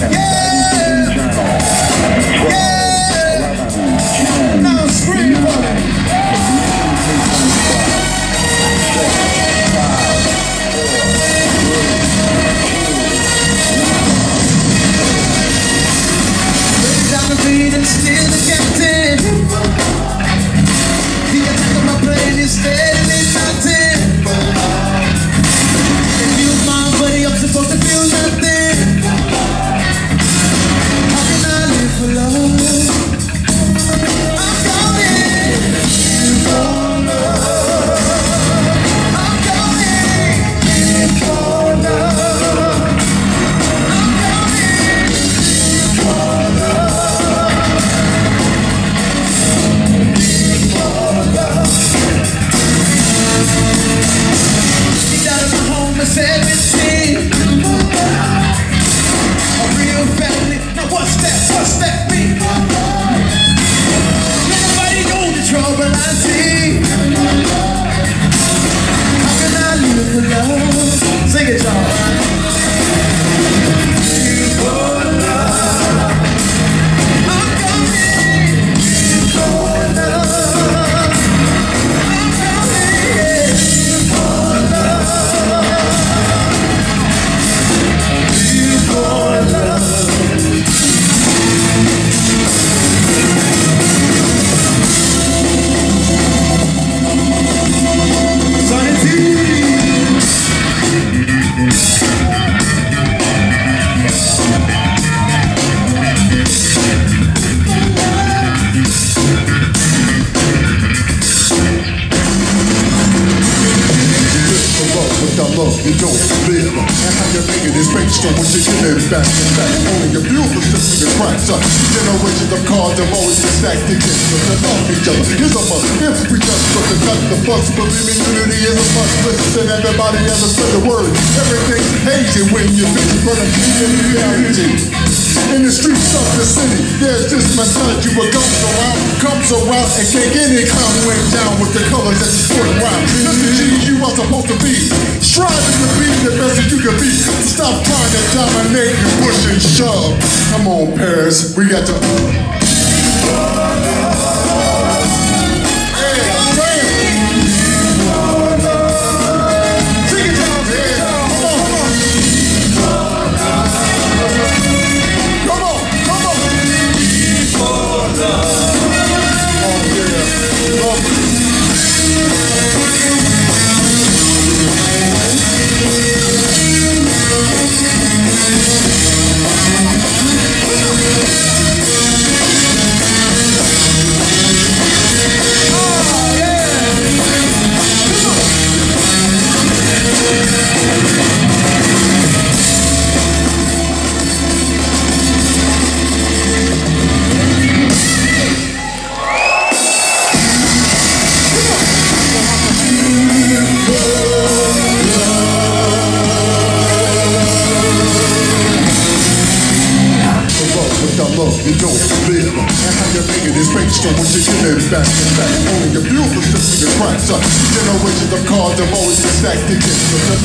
Yeah. trouble I see. The love, with the love you don't live. And how you make it is based on what you're getting back and back. Only a few through the cracks. Uh, generations of cars have always been stacked against us. To love each other is a must. If we just put the cut the fuss, believe me, unity is a must. Listen, everybody has a spread the word. Everything's hazy when you're busy, but I'm in reality. In the streets of the city, there's this mentality what comes around, comes around, and can't get clown who down with the colors that shove. Come on, Paris, we got to. You it based on what you're getting back and back. Only a few through the cracks. Uh, generations of cars have always been stacked against us.